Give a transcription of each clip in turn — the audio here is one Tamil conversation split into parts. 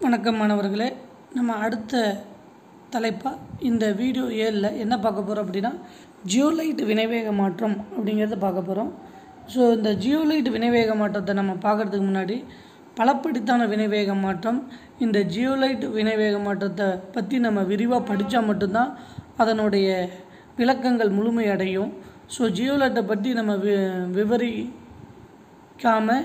வணக்கம் மாணவர்களே. நம்ம அடுத்த தலைப்பாக இந்த வீடியோ ஏழில் என்ன பார்க்க போகிறோம் அப்படின்னா ஜியோலைட் வினைவேக மாற்றம் அப்படிங்கிறத பார்க்க போகிறோம் ஸோ இந்த ஜியோலைட் வினைவேக மாற்றத்தை நம்ம பார்க்குறதுக்கு முன்னாடி பலப்படித்தான வினைவேக மாற்றம் இந்த ஜியோலைட் வினைவேக மாற்றத்தை பற்றி நம்ம விரிவாக படித்தா மட்டும்தான் அதனுடைய விளக்கங்கள் முழுமையடையும் ஸோ ஜியோலைட்டை பற்றி நம்ம வி விவரிக்காமல்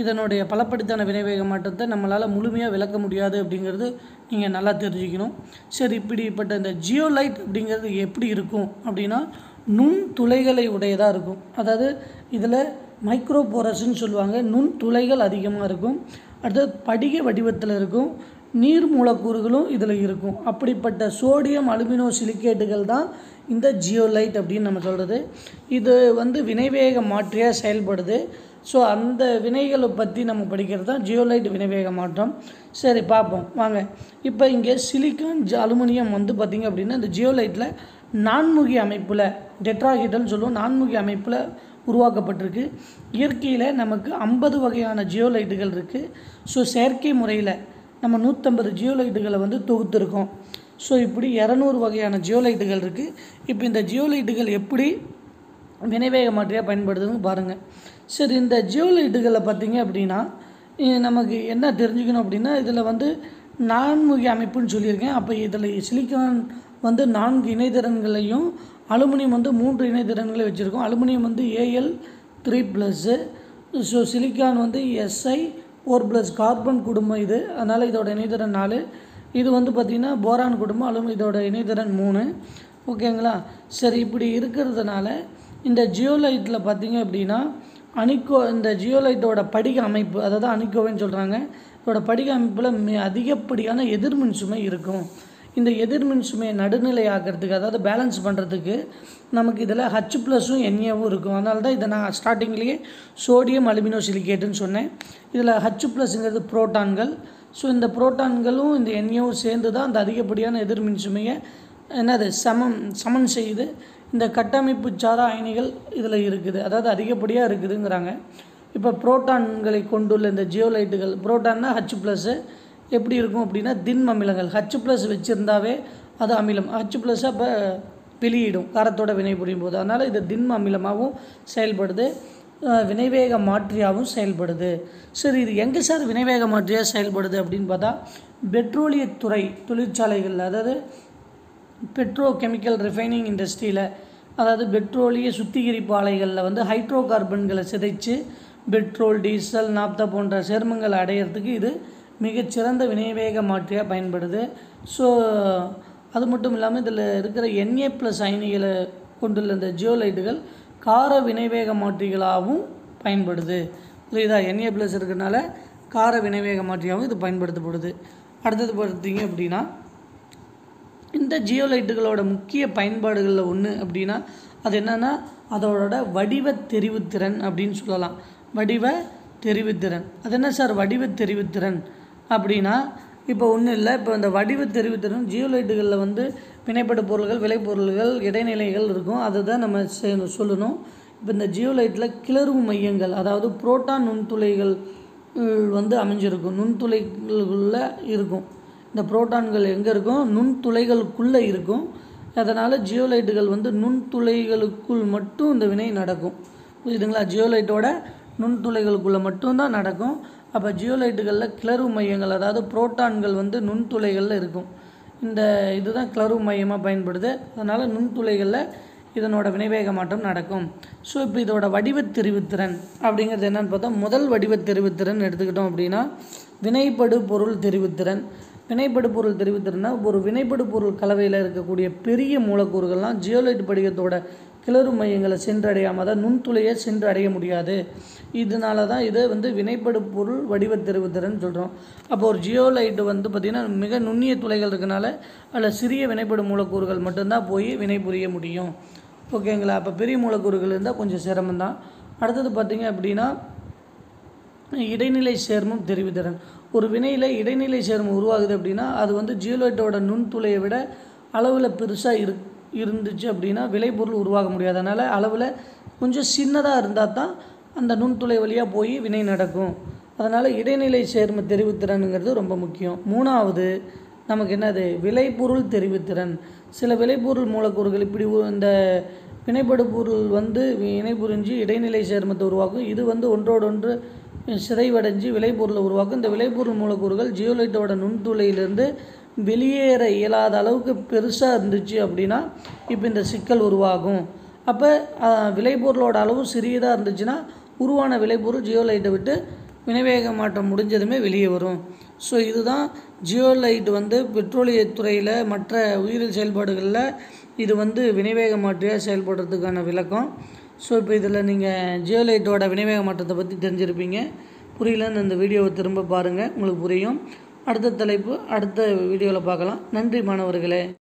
இதனுடைய பலப்படுத்தான வினைவேக மாற்றத்தை நம்மளால் முழுமையாக விளக்க முடியாது அப்படிங்கிறது நீங்கள் நல்லா தெரிஞ்சுக்கணும். சரி இப்படிப்பட்ட இந்த ஜியோலைட் அப்படிங்கிறது எப்படி இருக்கும் அப்படின்னா நுண் துளைகளை உடையதாக இருக்கும். அதாவது இதில் மைக்ரோபோரஸ்ன்னு சொல்லுவாங்க. நுண் துளைகள் அதிகமாக இருக்கும். அடுத்தது படிக வடிவத்தில் இருக்கும். நீர் மூலக்கூறுகளும் இதில் இருக்கும். அப்படிப்பட்ட சோடியம் அலுமினோ சிலிக்கேட்டுகள் தான் இந்த ஜியோலைட் அப்படின்னு நம்ம சொல்கிறது இது வந்து வினைவேக மாற்றியாக செயல்படுது. ஸோ அந்த வினைகளை பற்றி நம்ம படிக்கிறது? தான் ஜியோலைட் வினைவேக மாற்றம். சரி பார்ப்போம். வாங்க. இப்போ இங்கே சிலிக்கான் அலுமினியம் வந்து பார்த்திங்க அப்படின்னா இந்த ஜியோலைட்டில் நான்முகி அமைப்பில் டெட்ராஹிடல்னு சொல்லுவோம் நான்முகி அமைப்பில் உருவாக்கப்பட்டிருக்கு. இயற்கையில் நமக்கு ஐம்பது வகையான ஜியோலைட்டுகள் இருக்குது ஸோ செயற்கை முறையில் நம்ம நூற்றம்பது ஜியோலைட்டுகளை வந்து தொகுத்துருக்கோம். ஸோ இப்படி இரநூறு வகையான ஜியோலைட்டுகள் இருக்குது இப்போ இந்த ஜியோலைட்டுகள் எப்படி வினைவேக மாற்றியாக பயன்படுதுன்னு பாருங்கள் சரி இந்த ஜியோலைட்டுகளை பார்த்தீங்க அப்படின்னா நமக்கு என்ன தெரிஞ்சுக்கணும் அப்படின்னா இதில் வந்து நான்முகி அமைப்புன்னு சொல்லியிருக்கேன். அப்போ இதில் சிலிக்கான் வந்து நான்கு இணைதிறன்களையும் அலுமினியம் வந்து மூன்று இணைதிறன்களை வச்சுருக்கோம். அலுமினியம் வந்து AL three plus so silicon வந்து எஸ்ஐ ஃபோர் ப்ளஸ் கார்பன் குடும்பம் இது. அதனால் இதோட இணைதிறன் நாலு. இது வந்து பார்த்திங்கன்னா போரான் குடும்பம் அலும் இதோட இணைதிறன் மூணு. ஓகேங்களா? சரி இப்படி இருக்கிறதுனால இந்த ஜியோலைட்டில் பார்த்தீங்க அப்படின்னா அனிக்கோ இந்த ஜியோலைட்டோட படிக அமைப்பு அதாவது அணிக்கோவைன்னு சொல்கிறாங்க இதோட படிக அமைப்பில் மிக அதிகப்படியான எதிர்மின் சுமை இருக்கும். இந்த எதிர்மின் சுமையை நடுநிலை ஆக்கிறதுக்கு அதாவது பேலன்ஸ் பண்ணுறதுக்கு நமக்கு இதில் ஹச் ப்ளஸும் என்ஏவும் இருக்கும். அதனால தான் இதை நான் ஸ்டார்டிங்லேயே சோடியம் அலுமினோ சிலிக்கேட்டுன்னு சொன்னேன். இதில் ஹச் ப்ளஸ்ங்கிறது புரோட்டான்கள். ஸோ இந்த புரோட்டான்களும் இந்த என்ஏவும் சேர்ந்து தான் அந்த அதிகப்படியான எதிர்மின் சுமையை என்னது சமம் சமன் செய்து இந்த கட்டமைப்பு சாரா அயனிகள் இதில் இருக்குது. அதாவது அதிகப்படியாக இருக்குதுங்கிறாங்க. இப்போ புரோட்டான்களை கொண்டுள்ள இந்த ஜியோலைட்டுகள் புரோட்டான்னா ஹச் ப்ளஸ்ஸு எப்படி இருக்கும் அப்படின்னா தின் அமிலங்கள். ஹச் ப்ளஸ் வச்சுருந்தாவே அது அமிலம். ஹச் ப்ளஸ் அப்போ வெளியிடும் காரத்தோட வினை புரியும் போது. அதனால் இது திண்ம அமிலமாகவும் செயல்படுது. வினைவேக மாற்றியாகவும் செயல்படுது. சரி இது எங்கே சார் வினைவேக மாற்றியாக செயல்படுது அப்படின்னு பார்த்தா பெட்ரோலியத்துறை தொழிற்சாலைகள் அதாவது பெட்ரோ கெமிக்கல் ரிஃபைனிங் இண்டஸ்ட்ரியில் அதாவது பெட்ரோலிய சுத்திகரிப்பு ஆலைகளில் வந்து ஹைட்ரோ கார்பன்களை சிதைச்சு பெட்ரோல் டீசல் நாப்தா போன்ற சேர்மங்களை அடையிறதுக்கு இது மிகச்சிறந்த வினைவேக மாற்றியாக பயன்படுது. ஸோ அது மட்டும் இல்லாமல் இதில் இருக்கிற என்ஏ ப்ளஸ் அயனிகளை கொண்டுள்ள இந்த ஜியோலைட்டுகள் கார வினைவேக மாற்றிகளாகவும் பயன்படுது. புரியுதா? என்ஏ ப்ளஸ் இருக்கிறனால கார வினைவேக மாற்றியாகவும் இது பயன்படுத்தப்படுது. அடுத்தது பார்த்தீங்க அப்படின்னா இந்த ஜியோலைட்டுகளோட முக்கிய பயன்பாடுகளில் ஒன்று அப்படின்னா அது என்னென்னா அதோட வடிவ தெரிவுத்திறன் அப்படின்னு சொல்லலாம். வடிவ தெரிவுத்திறன். அது என்ன சார்? வடிவ தெரிவுத்திறன். அப்படின்னா இப்போ ஒன்றும் இல்லை. இப்போ இந்த வடிவ தெரிவுத்திறன் ஜியோலைட்டுகளில் வந்து பிணைப்பட்ட பொருள்கள் விளைபொருள்கள் இடைநிலைகள் இருக்கும். அதை தான் நம்ம செ- சொல்லணும். இப்போ இந்த ஜியோலைட்டில் கிளர்வு மையங்கள் அதாவது புரோட்டான் நுண்துளைகள் வந்து அமைஞ்சிருக்கும். நுண்துளைகளுக்குள்ள இருக்கும். இந்த புரோட்டான்கள் எங்கே இருக்கும்? நுண்துளைகளுக்குள்ளே இருக்கும். அதனால் ஜியோலைட்டுகள் வந்து நுண்துளைகளுக்குள் மட்டும் இந்த வினை நடக்கும். புரியுதுங்களா? ஜியோலைட்டோட நுண்துளைகளுக்குள்ளே மட்டும்தான் நடக்கும். அப்போ ஜியோலைட்டுகளில் கிளறு மையங்கள் அதாவது புரோட்டான்கள் வந்து நுண்துளைகளில் இருக்கும். இந்த இதுதான் கிளறு மையமாக பயன்படுது. அதனால் நுண்துளைகளில் இதனோட வினைவேக மாற்றம் நடக்கும். ஸோ இப்போ இதோட வடிவ தெரிவுத்திறன் அப்படிங்கிறது என்னென்னு பார்த்தா முதல் வடிவத் தெரிவுத்திறன் எடுத்துக்கிட்டோம் அப்படின்னா வினைப்படு பொருள் தெரிவுத்திறன். வினைப்படு பொருள் தெரிவித்திருந்தால் ஒரு வினைப்படு பொருள் கலவையில் இருக்கக்கூடிய பெரிய மூலக்கூறுகள்லாம் ஜியோலைட் படிகத்தோட கிளறு மையங்களை சென்றடையாமல் தான் நுண்துளையை சென்று அடைய முடியாது. இதனால தான் இதை வந்து வினைப்படு பொருள் வடிவ தெரிவுத்திறன் சொல்கிறோம் அப்போ ஒரு ஜியோலைட்டு வந்து பார்த்திங்கன்னா மிக நுண்ணிய துளைகள் இருக்கனால அதில் சிறிய வினைப்படு மூலக்கூறுகள் மட்டும்தான் போய் வினை புரிய முடியும். ஓகேங்களா? அப்போ பெரிய மூலக்கூறுகள் இருந்தால் கொஞ்சம் சிரமம்தான். அடுத்தது பார்த்திங்க அப்படின்னா இடைநிலை சேர்மம் தெரிவுத்திறன் ஒரு வினையில் இடைநிலை சேர்மம் உருவாகுது அப்படின்னா அது வந்து ஜியோலைட்டோட நுண்துளையை விட அளவில் பெருசாக இரு இருந்துச்சு அப்படின்னா விளைபொருள் உருவாக முடியாது. அதனால் அளவில் கொஞ்சம் சின்னதாக இருந்தால் தான் அந்த நுண்துளை வழியாக போய் வினை நடக்கும். அதனால் இடைநிலை சேர்ம தெரிவுத்திறனுங்கிறது ரொம்ப முக்கியம். மூணாவது நமக்கு என்னது? விளைபொருள் தெரிவுத்திறன். சில விளைபொருள் மூலக்கூறுகள் இப்படி இந்த வினைபடு பொருள் வந்து வினைபுரிஞ்சு இடைநிலை சேர்மத்தை உருவாக்கும். இது வந்து ஒன்றோடொன்று சிதைவடைஞ்சு விளைபொருளை உருவாக்கும். இந்த விளைபொருள் மூலக்கூறுகள் ஜியோலைட்டோட நுண்துளையிலிருந்து வெளியேற இயலாத அளவுக்கு பெருசாக இருந்துச்சு அப்படின்னா இப்போ இந்த சிக்கல் உருவாகும். அப்போ விளைபொருளோட அளவு சிறியதாக இருந்துச்சுன்னா உருவான விளைபொருள் ஜியோலைட்டை விட்டு வினைவேக மாற்றம் முடிஞ்சதுமே வெளியே வரும். ஸோ இதுதான் ஜியோலைட் வந்து பெட்ரோலியத்துறையில் மற்ற உயிரியல் செயல்பாடுகளில் இது வந்து வினைவேக மாற்றியாக செயல்படுறதுக்கான விளக்கம். ஸோ இப்போ இதில் நீங்கள் ஜியோலைட்டோட வினைவேக மாற்றத்தை பற்றி தெரிஞ்சிருப்பீங்க. புரியலன்னு இந்த வீடியோவை திரும்ப பாருங்கள் உங்களுக்கு புரியும். அடுத்த தலைப்பு அடுத்த வீடியோவில் பார்க்கலாம். நன்றி மாணவர்களே.